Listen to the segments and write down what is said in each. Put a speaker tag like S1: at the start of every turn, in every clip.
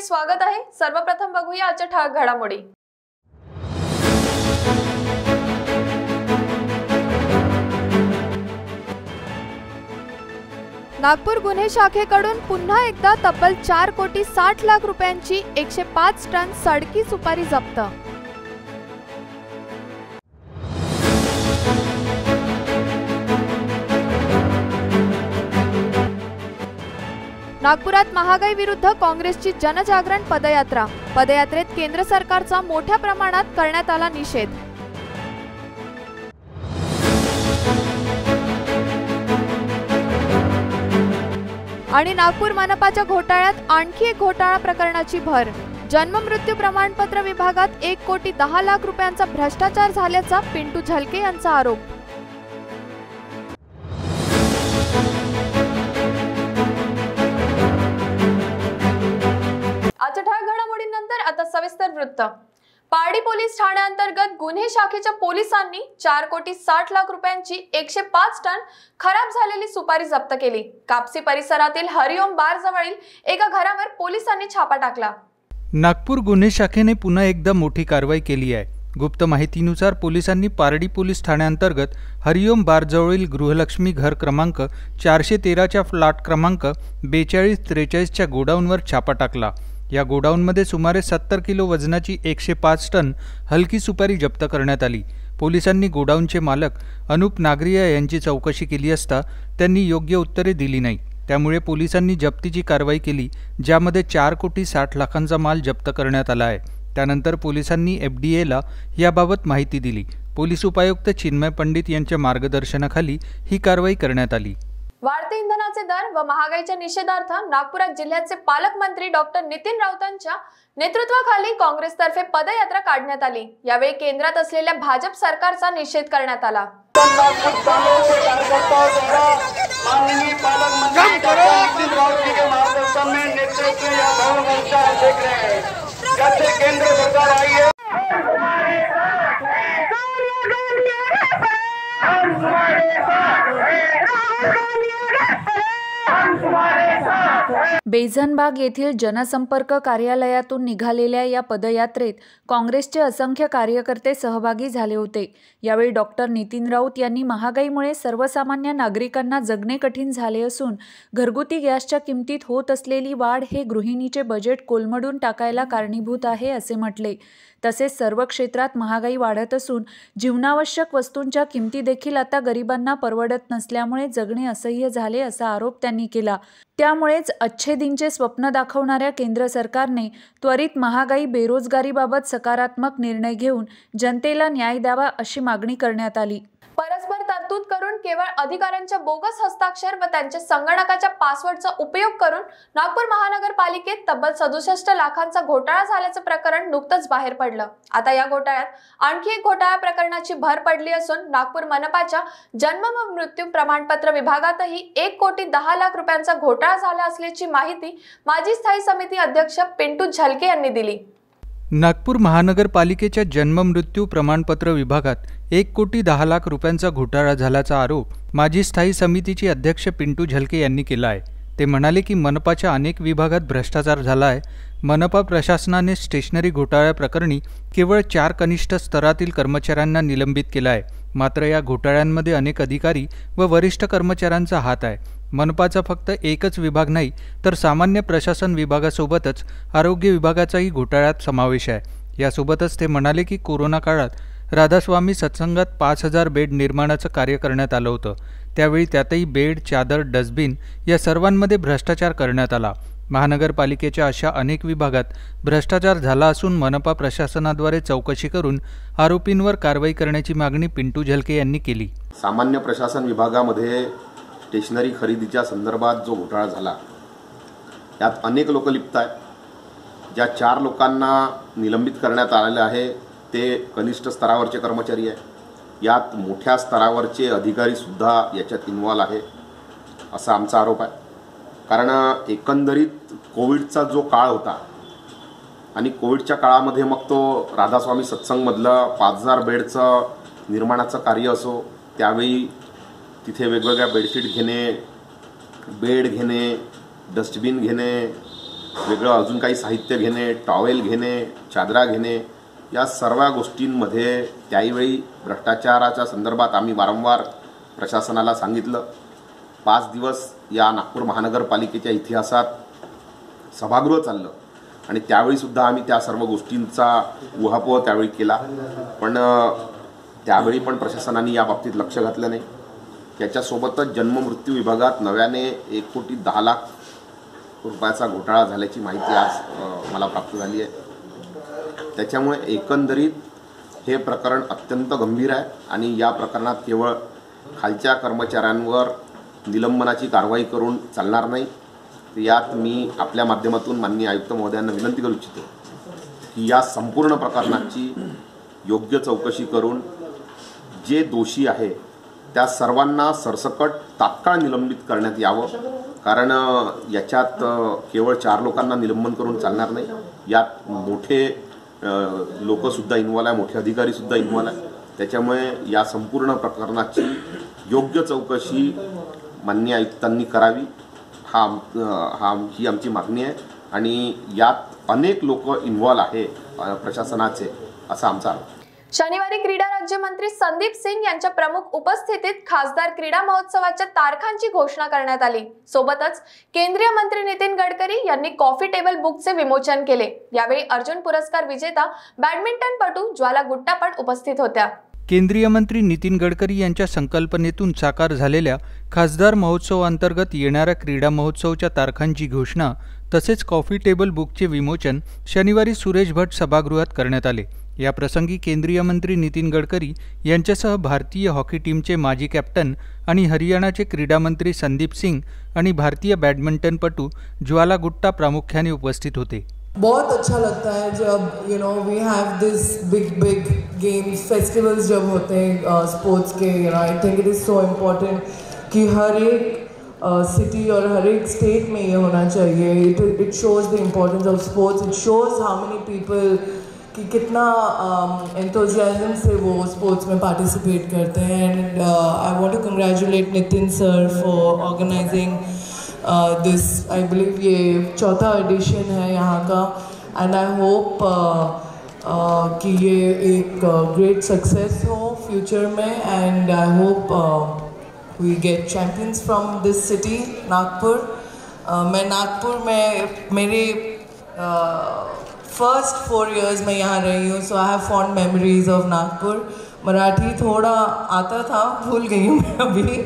S1: स्वागत आहे. सर्वप्रथम बघूया आजच्या ठळक घडामोडी. नागपूर गुन्हे शाखेकडून पुन्हा एकदा तब्बल चार कोटी साठ लाख रुपयांची एकशे पाच टन सडकी सुपारी जप्त. नागपुरात महागाई विरुद्ध काँग्रेसची जनजागरण पदयात्रा. पदयात्रेत केंद्र सरकारचा मोठ्या प्रमाणात करण्यात आला निषेध. आणि नागपूर मनपाच्या घोटाळ्यात आणखी एक घोटाळा प्रकरणाची भर. जन्म मृत्यू प्रमाणपत्र विभागात एक कोटी दहा लाख रुपयांचा भ्रष्टाचार झाल्याचा पिंटू झलके यांचा आरोप. आता सविस्तर वृत्त. पारडी पोलीस ठाण्याअंतर्गत गुन्हे शाखेच्या पोलिसांनी चार कोटी साठ लाख रुपयांची एकशे पाच टन खराब झालेली सुपारी जप्त केली. कापसी परिसरातील हरिओम बार जवळील एका घरावर पोलिसांनी छापा टाकला.
S2: नागपूर गुन्हे शाखेने पुन्हा एकदा मोठी कारवाई केली आहे. गुप्त माहितीनुसार पोलिसांनी पारडी पोलीस ठाण्याअंतर्गत हरिओम बारजवळील गृहलक्ष्मी घर क्रमांक चारशे तेराच्या फ्लॅट क्रमांक बेचाळीस त्रेचाळीसच्या गोडाऊनवर छापा टाकला. या गोडाऊनमध्ये सुमारे सत्तर किलो वजनाची एकशे पाच टन हलकी सुपारी जप्त करण्यात आली. पोलिसांनी गोडाऊनचे मालक अनुप नागरिया यांची चौकशी केली असता त्यांनी योग्य उत्तरे दिली नाही. त्यामुळे पोलिसांनी जप्तीची कारवाई केली ज्यामध्ये चार कोटी साठ लाखांचा माल जप्त करण्यात आला आहे. त्यानंतर पोलिसांनी एफ डी एला याबाबत माहिती दिली. पोलीस उपायुक्त चिन्मय पंडित यांच्या मार्गदर्शनाखाली ही कारवाई करण्यात आली.
S1: वाढते इंधनाचे दर व महागाईच्या निषेधार्थ नागपुरात जिल्ह्याचे पालकमंत्री डॉक्टर नितीन राऊतांच्या नेतृत्वाखाली काँग्रेसतर्फे पदयात्रा काढण्यात आली. यावेळी केंद्रात असलेल्या भाजप सरकारचा निषेध करण्यात आला.
S3: केंद्र सरकार
S4: बेझनबाग येथील जनसंपर्क कार्यालयातून निघालेल्या या पदयात्रेत काँग्रेसचे असंख्य कार्यकर्ते सहभागी झाले होते. यावेळी डॉक्टर नितीन राऊत यांनी महागाईमुळे सर्वसामान्य नागरिकांना जगणे कठीण झाले असून घरगुती गॅसच्या किमतीत होत असलेली वाढ हे गृहिणीचे बजेट कोलमडून टाकायला कारणीभूत आहे असे म्हटले. तसेच सर्व क्षेत्रात महागाई वाढत असून जीवनावश्यक वस्तूंच्या किमती देखील आता गरिबांना परवडत नसल्यामुळे जगणे असह्य झाले असा आरोप त्यांनी केला. त्यामुळेच अच्छे दिनचे स्वप्न दाखवणाऱ्या केंद्र सरकारने त्वरित महागाई बेरोजगारीबाबत सकारात्मक निर्णय घेऊन जनतेला न्याय द्यावा अशी मागणी करण्यात आली.
S1: परस्पर तरतूद करून केवळ अधिकाऱ्यांच्या बोगस हस्ताक्षर व त्यांच्या संगणकाच्या पासवर्डचा उपयोग करून नागपूर महानगरपालिकेत तब्बल सदुसष्ट लाखांचा घोटाळा झाल्याचं प्रकरण नुकतंच बाहेर पडलं. आता या घोटाळ्यात आणखी एक घोटाळा प्रकरणाची भर पडली असून नागपूर मनपाच्या जन्म व मृत्यू प्रमाणपत्र विभागातही एक कोटी दहा लाख रुपयांचा घोटाळा झाला असल्याची माहिती माजी स्थायी समिती अध्यक्ष पिंटू झलके यांनी दिली.
S2: नागपूर महानगरपालिकेच्या जन्ममृत्यू प्रमाणपत्र विभागात एक कोटी दहा लाख रुपयांचा घोटाळा झाल्याचा आरोप माजी स्थायी समितीचे अध्यक्ष पिंटू झलके यांनी केला आहे ते म्हणाले की मनपाच्या अनेक विभागात भ्रष्टाचार झाला आहे मनपा प्रशासनाने स्टेशनरी घोटाळ्याप्रकरणी केवळ चार कनिष्ठ स्तरातील कर्मचाऱ्यांना निलंबित केलं आहे मात्र या घोटाळ्यांमध्ये अनेक अधिकारी व वरिष्ठ कर्मचाऱ्यांचा हात आहे. मनपाचा फक्त एकच विभाग नाही तर सामान्य प्रशासन विभागासोबतच आरोग्य विभागाचाही घोटाळ्यात समावेश आहे. यासोबतच ते म्हणाले की कोरोना काळात राधास्वामी सत्संगात पाच हजार बेड निर्माणाचं कार्य करण्यात आलं होतं. त्यावेळी त्यातही बेड चादर डस्टबिन या सर्वांमध्ये भ्रष्टाचार करण्यात आला. महानगरपालिकेच्या अशा अनेक विभागात भ्रष्टाचार झाला असून मनपा प्रशासनाद्वारे चौकशी करून आरोपींवर कारवाई करण्याची मागणी पिंटू झलके यांनी केली.
S5: सामान्य प्रशासन विभागामध्ये स्टेशनरी खरेदीच्या संदर्भात जो घोटाळा झाला त्यात अनेक लोक लिप्त आहेत. ज्या चार लोकांना निलंबित करण्यात आलेलं आहे ते कनिष्ठ स्तरावरचे कर्मचारी आहे. यात मोठ्या स्तरावरचे अधिकारीसुद्धा याच्यात इन्वॉल्व आहे असा आमचा आरोप आहे. कारण एकंदरीत कोविडचा जो काळ होता आणि कोविडच्या काळामध्ये मग तो राधास्वामी सत्संगमधलं पाच हजार बेडचं निर्माणाचं कार्य असो त्यावेळी तिथे वेगवेगळ्या बेडशीट घेणे बेड घेणे डस्टबिन घेणे वेगळं अजून काही साहित्य घेणे टॉवेल घेणे चादरा घेणे या सर्व गोष्टींमध्ये त्याहीवेळी भ्रष्टाचाराच्या संदर्भात आम्ही वारंवार प्रशासनाला सांगितलं. पाच दिवस या नागपूर महानगरपालिकेच्या इतिहासात सभागृह चाललं. आणि त्यावेळीसुद्धा आम्ही त्या सर्व गोष्टींचा उहापोह त्यावेळी केला. पण त्यावेळी पण प्रशासनाने या बाबतीत लक्ष घातलं नाही. त्याच्यासोबतच जन्ममृत्यू विभागात नव्याने एक कोटी दहा लाख रुपयाचा घोटाळा झाल्याची माहिती आज मला प्राप्त झाली आहे. त्याच्यामुळे एकंदरीत हे प्रकरण अत्यंत गंभीर आहे आणि या प्रकरणात केवळ खालच्या कर्मचाऱ्यांवर निलंबनाची कारवाई करून चालणार नाही. यात मी आपल्या माध्यमातून माननीय आयुक्त महोदयांना विनंती करू इच्छितो की या संपूर्ण प्रकरणाची योग्य चौकशी करून जे दोषी आहे त्या सर्वांना सरसकट तात्काळ निलंबित करण्यात यावं. कारण याच्यात केवळ चार लोकांना निलंबन करून चालणार नाही. यात मोठे लोकसुद्धा इन्वॉल्व आहे मोठे अधिकारीसुद्धा इन्वॉल्व आहे. त्याच्यामुळे या संपूर्ण प्रकरणाची योग्य चौकशी मान्य आयुक्तांनी करावी हा हा ही आमची मागणी आहे. आणि यात अनेक लोक इन्वॉल्व आहे प्रशासनाचे असा आमचा आरोप.
S1: शनिवारी क्रीडा राज्यमंत्री संदीप सिंग यांच्या प्रमुख उपस्थितीत खासदार क्रीडा महोत्सवाच्या तारखांची घोषणा करण्यात आली. सोबतच केंद्रीय मंत्री नितीन गडकरी यांनी कॉफी टेबल बुकचे विमोचन केले. यावेळी अर्जुन पुरस्कार विजेता बॅडमिंटनपटू ज्वाला गुट्टा पण उपस्थित होत्या.
S2: केंद्रीय मंत्री नितीन गडकरी यांच्या संकल्पनेतून साकार झालेल्या खासदार महोत्सवाअंतर्गत येणाऱ्या क्रीडा महोत्सवच्या तारखांची घोषणा तसेच कॉफी टेबल बुकचे विमोचन शनिवारी सुरेश भट सभागृहात करण्यात आले. या प्रसंगी केंद्रीय मंत्री नितीन गडकरी यांच्यासह भारतीय हॉकी टीमचे माजी कॅप्टन आणि हरियाणाचे क्रीडा मंत्री संदीप सिंग आणि भारतीय बॅडमिंटनपटू ज्वाला गुट्टा प्रामुख्याने उपस्थित होते.
S6: बहुत अच्छा लगता है जब you know we have this big big games festivals जब होते हैं sports K you know I think it is so important कि हर एक सिटी और हर एक स्टेट में ये होना चाहिए। It it shows the importance of sports it shows how many people कि कितना एंथोजियाजम से वो स्पोर्ट्स में पार्टिसिपेट करते हैं and I want to congratulate Nitin sir for organising this I believe ये चौथा एडिशन है यहाँ का एंड आई होप कि ये एक ग्रेट सक्सेस हो फ्यूचर में and I hope we get champions from this city Nagpur मैं नागपुर में मेरे फर्स्ट फोर इयर्स मैं यहाँ रही हूँ so I have fond memories of Nagpur Marathi थोड़ा आता था भूल गई हूँ मैं अभी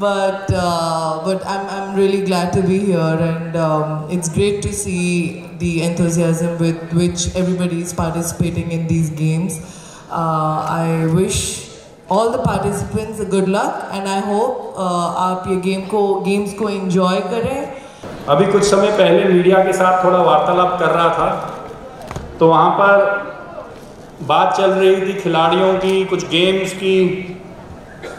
S6: but uh, but I'm I'm really glad to be here, and um, it's great to see the enthusiasm with which everybody is participating in these games. Uh, I wish all the participants a good luck, and I hope uh, आप ये game को games को enjoy करें
S7: अभी कुछ समय पहले media के साथ थोड़ा वार्तालाप कर रहा था तो वहाँ पर बात चल रही थी खिलाड़ियों की, कुछ गेम्स की।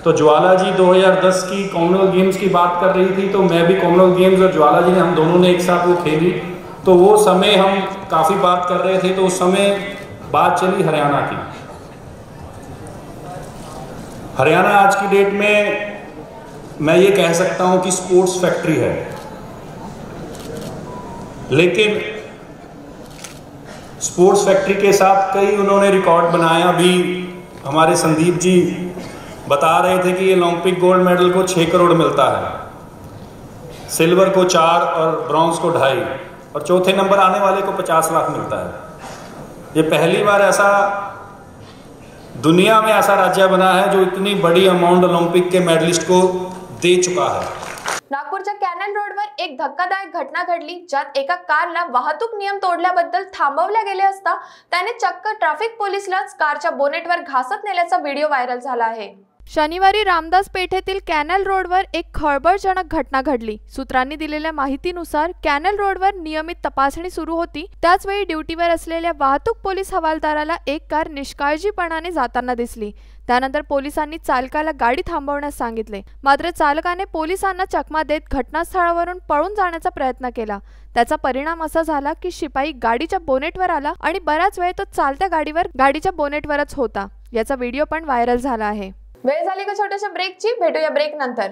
S7: तो ज्वाला जी 2010 की कॉमनवेल्थ गेम्स की बात कर रही थी तो मैं भी कॉमनवेल्थ गेम्स और ज्वाला जी ने हम दोनों ने एक साथ वो खेली। तो वो समय हम काफ़ी बात कर रहे थे तो उस समय बात चली हरियाणा की। हरियाणा आज की डेट में मैं ये कह सकता हूँ कि स्पोर्ट्स फैक्ट्री है। लेकिन स्पोर्ट्स फैक्ट्री के साथ कई उन्होंने रिकॉर्ड बनाया अभी हमारे संदीप जी बता रहे थे कि ओलंपिक गोल्ड मेडल को छः करोड़ मिलता है। सिल्वर को चार और ब्रॉन्ज को ढाई। और चौथे नंबर आने वाले को पचास लाख मिलता है। ये पहली बार ऐसा दुनिया में ऐसा राज्य बना है जो इतनी बड़ी अमाउंट ओलंपिक के मेडलिस्ट को दे चुका है।
S1: नागपूरच्या कॅनल रोडवर एक धक्कादायक घटना घडली ज्यात एका कारला वाहतूक नियम तोडल्याबद्दल थांबवल्या गेले असता त्याने चक्क ट्रॅफिक पोलिसलाच कारच्या बोनेटवर घासत नेल्याचा व्हिडिओ व्हायरल झाला आहे. शनिवारी रामदास पेठेतील कॅनल रोडवर एक खळबळजनक घटना घडली. सूत्रांनी दिलेल्या माहितीनुसार कॅनल रोडवर नियमित तपासणी सुरू होती. त्याचवेळी ड्युटीवर असलेल्या वाहतूक पोलीस हवालदाराला एक कार निष्काळजीपणाने जाताना दिसली. त्यानंतर पोलिसांनी चालकाला गाडी थांबवण्यास सांगितले. मात्र चालकाने पोलिसांना चकमा देत घटनास्थळावरून पळून जाण्याचा प्रयत्न केला. त्याचा परिणाम असा झाला की शिपाई गाडीच्या बोनेटवर आला आणि बराच वेळ तो चालत्या गाडीवर गाडीच्या बोनेटवरच होता. याचा व्हिडिओ पण व्हायरल झाला आहे. वेळ झाली का छोट्याशा ब्रेकची भेटूया ब्रेक नंतर.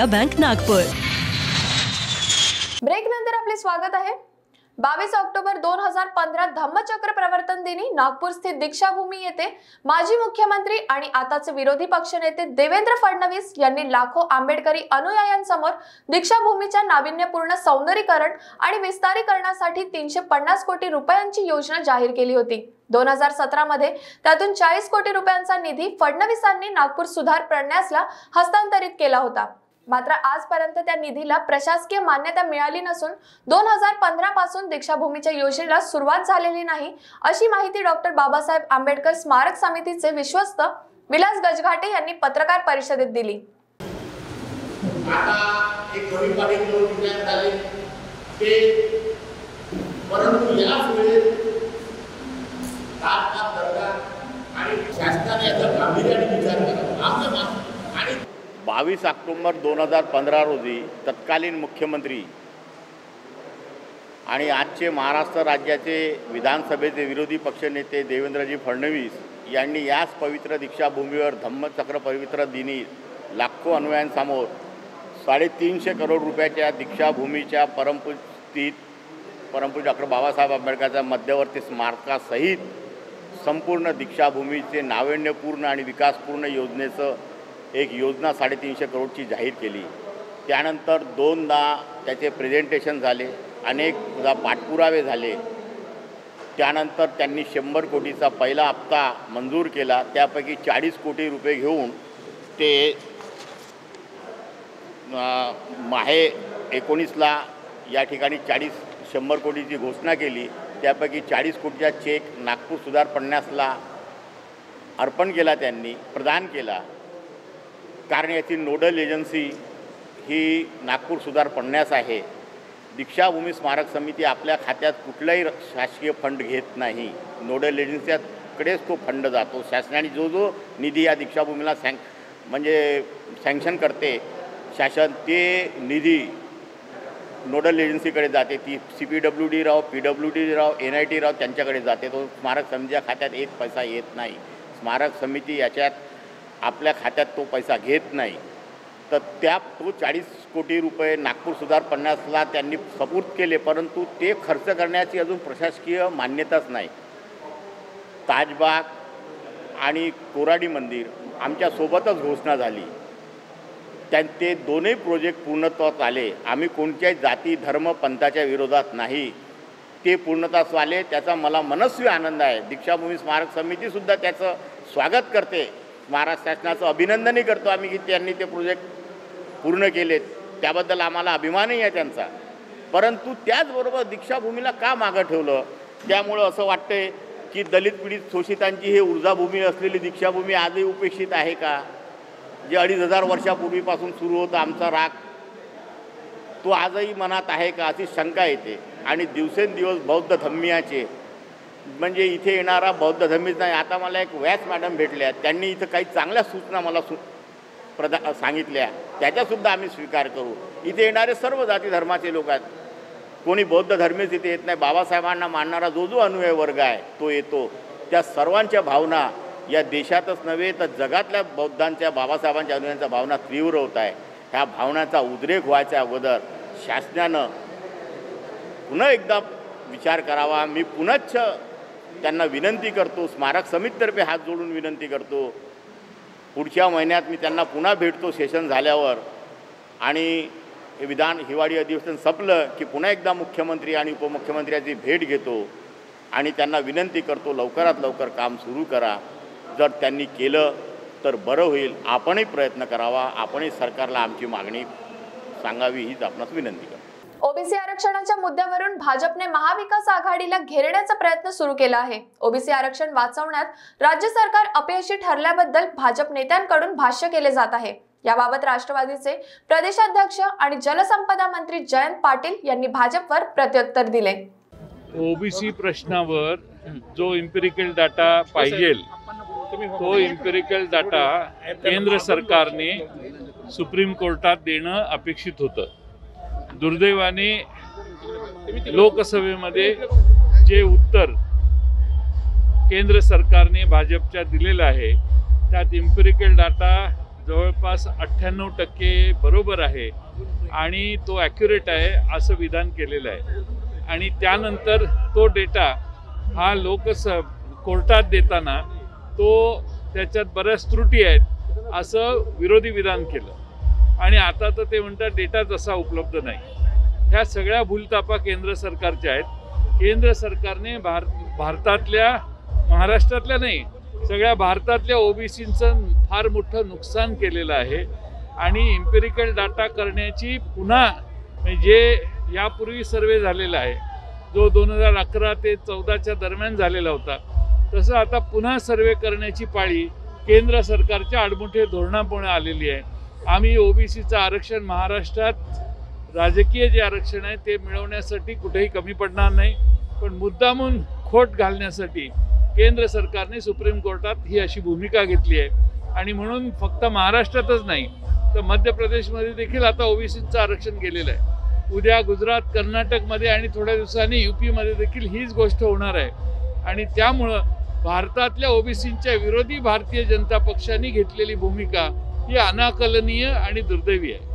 S8: bank Nagpur.
S1: Break नंतर आपले स्वागत आहे. बावीस ऑक्टोबर दोन हजार पंधरा धम्मचक्र प्रवर्तन दिनी नागपूर स्थित दीक्षाभूमी येथे माजी मुख्यमंत्री आणि आताचे विरोधी पक्षनेते देवेंद्र फडणवीस यांनी लाखो आंबेडकरी अनुयायांसमोर दीक्षाभूमीच्या नाविन्यपूर्ण सौंदर्यीकरण आणि विस्तारीकरणासाठी तीनशे पन्नास कोटी रुपयांची योजना जाहीर केली होती. दोन हजार सतरामध्ये त्यातून चाळीस कोटी रुपयांचा निधी फडणवीसांनी नागपूर सुधार प्रन्यासला हस्तांतरित केला होता. मात्र आजपर्यंत त्या निधीला प्रशासकीय मान्यता मिळाली नसून दोन हजार पंधरा पासून दीक्षाभूमीच्या योजनेला सुरुवात झालेली नाही अशी माहिती डॉक्टर बाबासाहेब आंबेडकर स्मारक समितीचे विश्वस्त विलास गजघाटे यांनी पत्रकार परिषदेत दिली.
S9: आता एक पाणी ते परंतु याच वेळेस तात्काळ दरकार आणि शासनाने याचा गांभीर्याने विचार करावा आपल्या मा- आणि
S10: बावीस ऑक्टोंबर दोन हजार पंधरा रोजी तत्कालीन मुख्यमंत्री आणि आजचे महाराष्ट्र राज्याचे विधानसभेचे विरोधी पक्षनेते देवेंद्रजी फडणवीस यांनी याच पवित्र दीक्षाभूमीवर धम्मचक्र पवित्र दिनी लाखो अनुयायांसमोर साडेतीनशे करोड रुपयाच्या दीक्षाभूमीच्या परमपूजित परमपूज डॉक्टर बाबासाहेब आंबेडकरच्या मध्यवर्ती स्मारकासहित संपूर्ण दीक्षाभूमीचे नाविन्यपूर्ण आणि विकासपूर्ण योजनेचं एक योजना साडेतीनशे करोडची जाहीर केली. त्यानंतर दोनदा त्याचे प्रेझेंटेशन झाले अनेकदा पाठपुरावे झाले. त्यानंतर त्यांनी शंभर कोटीचा पहिला हप्ता मंजूर केला. त्यापैकी चाळीस कोटी रुपये घेऊन ते माहे एकोणीसला या ठिकाणी चाळीस शंभर कोटीची घोषणा केली. त्यापैकी चाळीस कोटीचा चेक नागपूर सुधार पन्नासला अर्पण केला त्यांनी प्रदान केला. कारण याची नोडल एजन्सी ही नागपूर सुधार पडण्यास आहे. दीक्षाभूमी स्मारक समिती आपल्या खात्यात कुठलाही शासकीय फंड घेत नाही. नोडल एजन्सीकडेच तो फंड जातो. शासनाने जो जो निधी या दीक्षाभूमीला सँक म्हणजे सँक्शन करते शासन ते निधी नोडल एजन्सीकडे जाते. ती सी पी डब्ल्यू डी राव पी डब्ल्यू डी राव एन आय टी राव त्यांच्याकडे जाते. तो स्मारक समितीच्या खात्यात एक पैसा येत नाही. स्मारक समिती याच्यात आपल्या खात्यात तो पैसा घेत नाही तर त्या तो चाळीस कोटी रुपये नागपूर सुधार पन्नासला त्यांनी सपूर्द केले परंतु ते खर्च करण्याची अजून प्रशासकीय मान्यताच नाही. ताजबाग आणि कोराडी मंदिर आमच्यासोबतच घोषणा झाली. त्या ते दोन्ही प्रोजेक्ट पूर्णत्वास आले. आम्ही कोणत्याही जाती धर्म पंथाच्या विरोधात नाही. ते पूर्णत्वास आले त्याचा मला मनस्वी आनंद आहे. दीक्षाभूमी स्मारक समितीसुद्धा त्याचं स्वागत करते. महाराष्ट्र शासनाचं अभिनंदनही करतो आम्ही की त्यांनी ते प्रोजेक्ट पूर्ण केलेत. त्याबद्दल आम्हाला अभिमानही आहे त्यांचा. परंतु त्याचबरोबर दीक्षाभूमीला का मागं ठेवलं? त्यामुळं असं वाटतंय की दलित पीडित शोषितांची हे ऊर्जाभूमी असलेली दीक्षाभूमी आजही उपेक्षित आहे का? जे अडीच हजार वर्षापूर्वीपासून सुरू होतं आमचा राग तो आजही मनात आहे का अशी शंका येते. आणि दिवसेंदिवस बौद्ध धम्मियाचे म्हणजे इथे येणारा बौद्ध धर्मीच नाही. आता मला एक व्यास मॅडम भेटल्या. त्यांनी इथं काही चांगल्या सूचना मला सु प्रदा सांगितल्या. त्याच्यासुद्धा आम्ही स्वीकार करू. इथे येणारे सर्व जाती धर्माचे लोक आहेत. कोणी बौद्ध धर्मीच इथे येत नाही. बाबासाहेबांना मानणारा जो जो अनुयायी वर्ग आहे तो येतो. त्या सर्वांच्या भावना या देशातच नव्हे तर जगातल्या बौद्धांच्या बाबासाहेबांच्या अनुयांच्या भावना तीव्र होत आहे. ह्या भावनांचा उद्रेक व्हायच्या अगोदर शासनानं पुन्हा एकदा विचार करावा. मी पुनश्च त्यांना विनंती करतो स्मारक समितीतर्फे हात जोडून विनंती करतो. पुढच्या महिन्यात मी त्यांना पुन्हा भेटतो सेशन झाल्यावर. आणि हे विधान हिवाळी अधिवेशन संपलं की पुन्हा एकदा मुख्यमंत्री आणि उपमुख्यमंत्र्याची भेट घेतो. आणि त्यांना विनंती करतो लवकरात लवकर काम सुरू करा. जर त्यांनी केलं तर बरं होईल. आपणही प्रयत्न करावा. आपणही सरकारला आमची मागणी सांगावी हीच आपणास विनंती करतो.
S1: ओबीसी आरक्षणाच्या मुद्द्यावरून भाजपने महाविकास आघाडीला घेरण्याचा प्रयत्न सुरू केला आहे. ओबीसी आरक्षण वाचवण्यात राज्य सरकार अपयशी ठरल्याबद्दल भाजप नेत्यांकडून भाष्य केले जात आहे. याबाबत राष्ट्रवादीचे प्रदेशाध्यक्ष आणि जलसंपदा मंत्री जयंत पाटील यांनी भाजपवर प्रत्युत्तर दिले.
S11: ओबीसी प्रश्नावर जो इम्पेरिकल डाटा पाहिजे तो इम्पेरिकल डाटा केंद्र सरकारने सुप्रीम कोर्टात देणं अपेक्षित होतं. दुर्दैवाने लोकसभेमध्ये जे उत्तर केंद्र सरकारने भाजपच्या दिलेलं आहे त्यात इम्पेरिकल डाटा जवळपास अठ्ठ्याण्णव टक्के बरोबर आहे आणि तो ॲक्युरेट आहे असं विधान केलेलं आहे. आणि त्यानंतर तो डेटा हा लोकस कोर्टात देताना तो त्याच्यात बऱ्याच त्रुटी आहेत असं विरोधी विधान केलं. आणि आता तर ते म्हणतात डेटा तसा उपलब्ध नाही. ह्या सगळ्या भूलतापा केंद्र सरकारच्या आहेत. केंद्र सरकारने भार भारतातल्या महाराष्ट्रातल्या नाही सगळ्या भारतातल्या ओबीसींचं फार मोठं नुकसान केलेलं आहे. आणि इम्पेरिकल डाटा करण्याची पुन्हा म्हणजे यापूर्वी सर्वे झालेला आहे जो दोन हजार अकरा ते चौदाच्या दरम्यान झालेला होता तसं आता पुन्हा सर्वे करण्याची पाळी केंद्र सरकारच्या आडमुठे धोरणामुळे आलेली आहे. आम्ही ओबीसीचं आरक्षण महाराष्ट्रात राजकीय जे आरक्षण आहे ते मिळवण्यासाठी कुठेही कमी पडणार नाही. पण मुद्दामून खोट घालण्यासाठी केंद्र सरकारने सुप्रीम कोर्टात ही अशी भूमिका घेतली आहे. आणि म्हणून फक्त महाराष्ट्रातच नाही तर मध्य प्रदेशमध्ये देखील आता ओबीसीचं आरक्षण गेलेलं आहे. उद्या गुजरात कर्नाटकमध्ये आणि थोड्या दिवसांनी यू पीमध्ये देखील हीच गोष्ट होणार आहे. आणि त्यामुळं भारतातल्या ओबीसींच्या विरोधी भारतीय जनता पक्षाने घेतलेली भूमिका ही अनाकलनीय आणि दुर्दैवी आहे.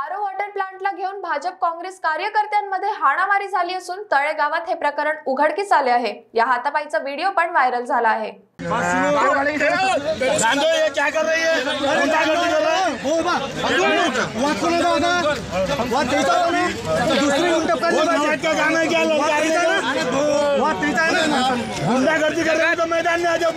S1: आरो वॉटर प्लांटला घेऊन भाजप काँग्रेस कार्यकर्त्यांमध्ये हाणामारी झाली असून तळे गावात हे प्रकरण उघडकीस आले आहे. या हातापाईचा व्हिडिओ पण व्हायरल झाला आहे.
S12: गुंडागर्दी कर रहा है? तो मैदान में आ जाओ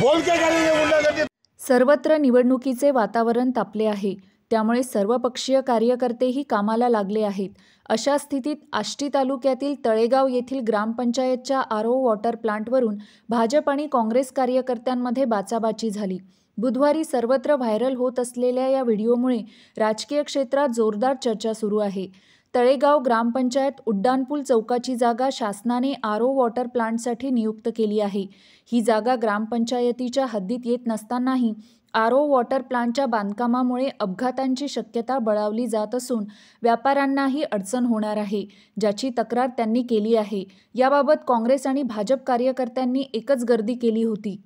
S12: बोल के करेंगे गुंडागर्दी.
S4: सर्वत्र निवडणुकीचे वातावरण तापले आहे. त्यामुळे सर्वपक्षीय कार्यकर्तेही कामाला लागले आहेत. अशा स्थितीत आष्टी तालुक्यातील तळेगाव येथील ग्रामपंचायतच्या आरो वॉटर प्लांटवरून भाजप आणि काँग्रेस कार्यकर्त्यांमध्ये बाचाबाची झाली. बुधवारी सर्वत्र व्हायरल होत असलेल्या या व्हिडिओमुळे राजकीय क्षेत्रात जोरदार चर्चा सुरू आहे. तळेगाव ग्रामपंचायत उड्डाणपूल चौकाची जागा शासनाने आरो वॉटर प्लांटसाठी नियुक्त केली आहे. ही जागा ग्रामपंचायतीच्या हद्दीत येत नसतानाही आरो वॉटर प्लांटच्या बांधकामामुळे अपघातांची शक्यता बळावली जात असून व्यापाऱ्यांनाही अडचण होणार आहे ज्याची तक्रार त्यांनी केली आहे. याबाबत काँग्रेस आणि भाजप कार्यकर्त्यांनी एकच गर्दी केली होती.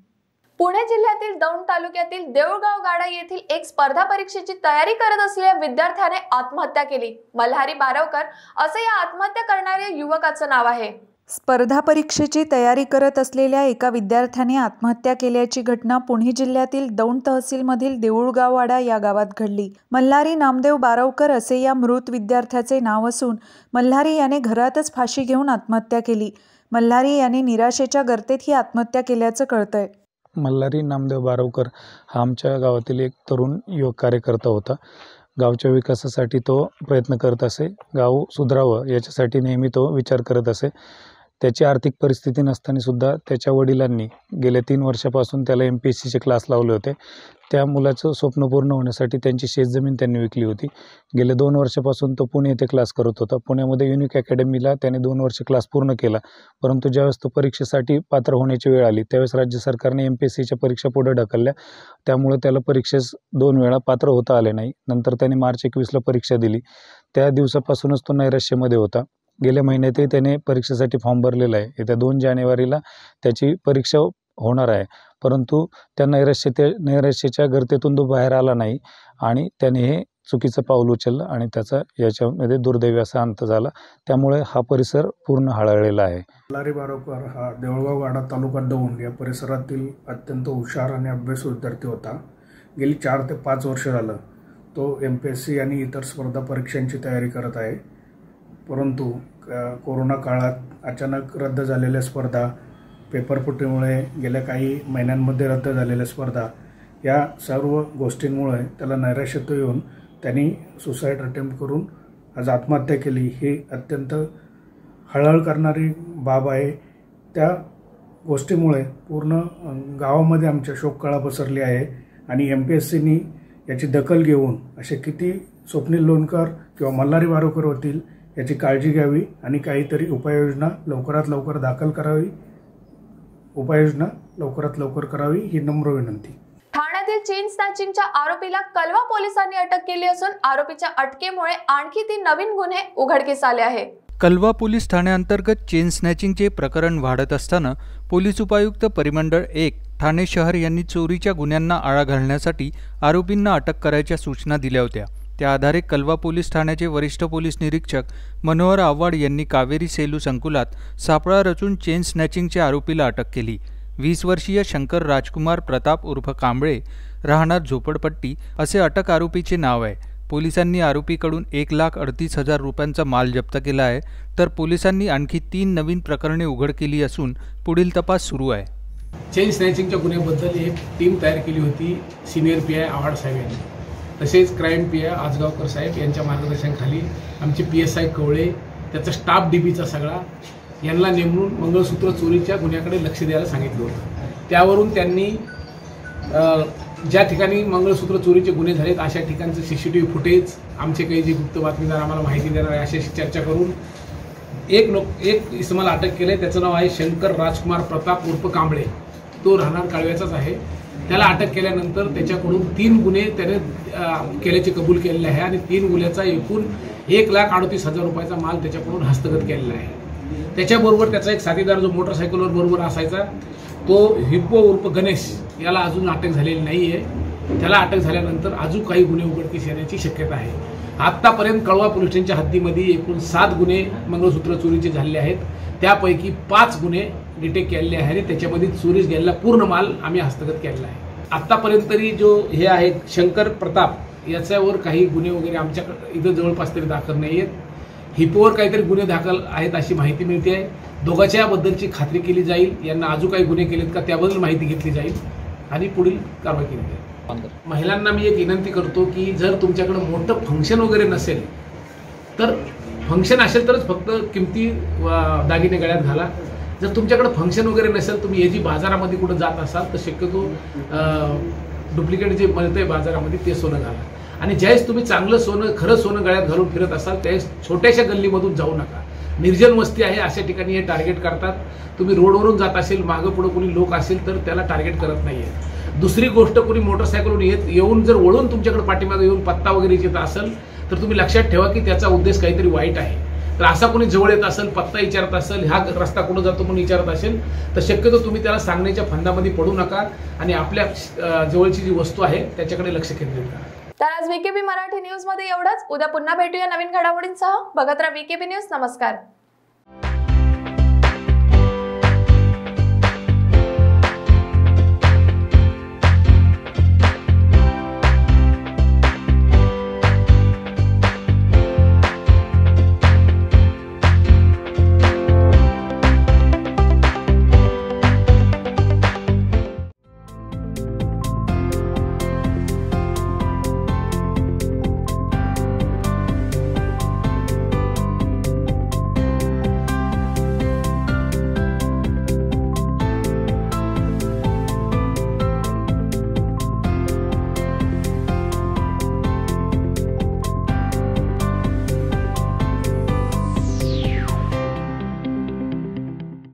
S1: पुणे जिल्ह्यातील दौंड तालुक्यातील देऊळगाव गाडा येथील एक स्पर्धा परीक्षेची तयारी करत असलेल्या विद्यार्थ्याने आत्महत्या केली. मल्हारी बारवकर असे या आत्महत्या करणाऱ्या युवकाचं नाव आहे.
S4: स्पर्धा परीक्षेची तयारी करत असलेल्या एका विद्यार्थ्याने आत्महत्या केल्याची घटना पुणे जिल्ह्यातील दौंड तहसीलमधील देऊळगाववाडा या गावात घडली. मल्हारी नामदेव बारवकर असे या मृत विद्यार्थ्याचे नाव असून मल्हारी याने घरातच फाशी घेऊन आत्महत्या केली. मल्हारी याने निराशेच्या गर्तेत ही आत्महत्या केल्याचं कळतंय.
S13: मल्हारी नामदेव बारवकर हा आमच्या गावातील एक तरुण युवक कार्यकर्ता होता. गावच्या विकासासाठी तो प्रयत्न करत असे गाव सुधारावं याच्यासाठी नेहमी तो विचार करत असे. त्याची आर्थिक परिस्थिती नसतानासुद्धा त्याच्या वडिलांनी गेल्या तीन वर्षापासून त्याला एम पी एस सीचे क्लास लावले होते. त्या मुलाचं स्वप्न पूर्ण होण्यासाठी त्यांची शेतजमीन त्यांनी विकली होती. गेल्या दोन वर्षापासून तो पुणे येथे क्लास करत होता. पुण्यामध्ये युनिक अकॅडमीला त्याने दोन वर्ष क्लास पूर्ण केला. परंतु ज्यावेळेस तो परीक्षेसाठी पात्र होण्याची वेळ आली त्यावेळेस राज्य सरकारने एम पी एस सीच्या परीक्षा पुढे ढकलल्या. त्यामुळे त्याला परीक्षेस दोन वेळा पात्र होता आले नाही. नंतर त्याने मार्च एकवीसला परीक्षा दिली. त्या दिवसापासूनच तो नैराश्यामध्ये होता. गेल्या महिन्यातही त्याने परीक्षेसाठी फॉर्म भरलेला आहे. येत्या दोन जानेवारीला त्याची परीक्षा होणार आहे. परंतु त्या नैराश्य ते नैराश्याच्या गर्तेतून तो बाहेर आला नाही आणि त्याने हे चुकीचं पाऊल उचललं आणि त्याचा याच्यामध्ये दुर्दैवी असा अंत झाला. त्यामुळे हा परिसर पूर्ण हळहळलेला आहे.
S14: लारी बारोकर हा देवळगाव वाडा तालुका दौंड या परिसरातील अत्यंत हुशार आणि अभ्यास विद्यार्थी होता. गेली चार ते पाच वर्ष झालं तो एम पी एस सी आणि इतर स्पर्धा परीक्षांची तयारी करत आहे. परंतु क- कोरोना काळात अचानक रद्द झालेल्या स्पर्धा पेपरफुटीमुळे गेल्या काही महिन्यांमध्ये रद्द झालेल्या स्पर्धा या सर्व गोष्टींमुळे त्याला नैराश्यत्व येऊन त्यांनी सुसाईड अटेम्प्ट करून आज आत्महत्या केली. ही अत्यंत हळहळ करणारी बाब आहे. त्या गोष्टीमुळे पूर्ण गावामध्ये आमच्या शोककळा पसरली आहे आणि एम पी एस सीनी याची दखल घेऊन असे किती स्वप्नील लोणकर किंवा मल्हारी वारोकर होतील याची काळजी घ्यावी आणि काहीतरी उपाययोजना लवकरात लवकर दाखल करावी. उपाययोजना लवकरात लवकर करावी ही नम्र विनंती.
S1: ठाण्यातील चेन स्नॅचिंगच्या आरोपीला कलवा पोलिसांनी अटक केली असून आरोपीच्या अटकेमुळे आणखी तीन नवीन गुन्हे उघडकीस आले आहे
S2: कलवा पोलीस ठाण्याअंतर्गत चेन स्नॅचिंगचे प्रकरण वाढत असताना पोलीस उपायुक्त परिमंडळ एक ठाणे शहर यांनी चोरीच्या गुन्ह्यांना आळा घालण्यासाठी आरोपींना अटक करायच्या सूचना दिल्या होत्या. त्या आधारे कलवा पोलीस ठाण्याचे वरिष्ठ पोलीस निरीक्षक मनोहर आव्हाड यांनी कावेरी सेलू संकुलात सापळा रचून चेन स्नॅचिंगच्या आरोपीला अटक केली. वीस वर्षीय शंकर राजकुमार प्रताप उर्फ कांबळे राहणार झोपडपट्टी असे अटक आरोपीचे नाव आहे. पोलिसांनी आरोपीकडून एक लाख अडतीस हजार रुपयांचा माल जप्त केला आहे. तर पोलिसांनी आणखी तीन नवीन प्रकरणे उघड केली असून पुढील तपास सुरू आहे.
S15: चेन स्नॅचिंगच्या गुन्ह्याबद्दल एक टीम तयार केली होती सिनियर पी आय आव्हाड साहेब यांनी. तसेच क्राईम पी आय आजगावकर साहेब यांच्या मार्गदर्शनाखाली आमचे पी एस आय कवळे त्याचा स्टाफ डी बीचा सगळा यांना नेमून मंगळसूत्र चोरीच्या गुन्ह्याकडे लक्ष द्यायला सांगितलं होतं. त्यावरून त्यांनी ज्या ठिकाणी मंगळसूत्र चोरीचे गुन्हे झालेत अशा ठिकाणचं C C T V footage आमचे काही जे गुप्त बातमीदार आम्हाला माहिती देणार आहे अशाशी चर्चा करून एक लोक एक इसमाला अटक केलं आहे त्याचं नाव आहे शंकर राजकुमार प्रताप उर्फ कांबळे. तो राहणार काळव्याचाच आहे. त्याला अटक केल्यानंतर त्याच्याकडून तीन गुन्हे त्याने केल्याचे कबूल केलेले आहे आणि तीन गुन्ह्याचा एकूण एक लाख अडतीस हजार रुपयाचा माल त्याच्याकडून हस्तगत केलेला आहे. त्याच्याबरोबर त्याचा एक साथीदार जो मोटरसायकलवर बरोबर असायचा तो हिप्पो उर्फ गणेश याला अजून अटक झालेली नाही आहे त्याला अटक झाल्यानंतर अजून काही गुन्हे उघडकीस येण्याची शक्यता आहे. आत्तापर्यंत कळवा पोलीस स्टेशनच्या हद्दीमध्ये एकूण सात गुन्हे मंगळसूत्र चोरीचे झालेले आहेत. त्यापैकी पाच गुन्हे डिटेक्ट केलेले आहे आणि त्याच्यामध्ये चोरीस गेलेला पूर्ण माल आम्ही हस्तगत केलेला आहे. आत्तापर्यंत तरी जो हे आहे शंकर प्रताप याच्यावर काही गुन्हे वगैरे आमच्याकडे इथं जवळपास तरी दाखल नाही आहेत. हिपोवर काहीतरी गुन्हे दाखल आहेत अशी माहिती मिळते आहे. दोघांच्या याबद्दलची खात्री केली जाईल. यांना अजून काही गुन्हे केलेत का त्याबद्दल माहिती घेतली जाईल. आणि पुढील कारवाई केली जाईल. महिलांना मी एक विनंती करतो की जर तुमच्याकडे मोठं फंक्शन वगैरे नसेल तर फंक्शन असेल तरच फक्त किमती दागिने गळ्यात घाला. जर तुमच्याकडे फंक्शन वगैरे नसेल तुम्ही हे जी बाजारामध्ये कुठं जात असाल तर शक्यतो डुप्लिकेट जे मिळतंय बाजारामध्ये ते सोनं घाला. आणि ज्यावेळेस तुम्ही चांगलं सोनं खरं सोनं गळ्यात घालून फिरत असाल त्यावेळेस छोट्याशा गल्लीमधून जाऊ नका. निर्जन वस्ती आहे अशा ठिकाणी हे टार्गेट करतात. तुम्ही रोडवरून जात असेल मागं पुढं कोणी लोक असेल तर त्याला टार्गेट करत नाही आहे दुसरी गोष्ट कोणी मोटरसायकलवरून येत येऊन जर वळून तुमच्याकडे पाठीमागे येऊन पत्ता वगैरे येत असेल तर तुम्ही लक्षात ठेवा की त्याचा उद्देश काहीतरी वाईट आहे. तर असा कोणी जवळ येत असेल पत्ता विचारत असेल हा रस्ता कुठं जातो म्हणून विचारत असेल तर शक्यतो तुम्ही त्याला सांगण्याच्या फंदामध्ये पडू नका आणि आपल्या जवळची जी वस्तू आहे त्याच्याकडे लक्ष केंद्रित करा.
S1: तर आज व्हीकेबी मराठी न्यूजमध्ये एवढंच. उद्या पुन्हा भेटूया नवीन घडामोडींसह. बघत राहा व्हीकेबी न्यूज नमस्कार.